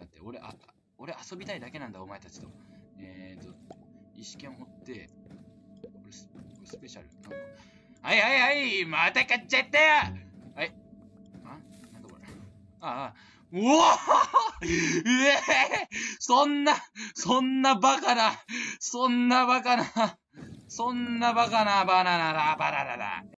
だって、俺、あ、俺遊びたいだけなんだ、お前たちと。えーと、意識を持って、こスこスペシャル。なんかはいはいはいまた買っちゃったよはい。あなんだこれ。ああ。うお えうえそんな、そんなバカな、そんなバカな、そんなバカなバナナだ、バナナだ。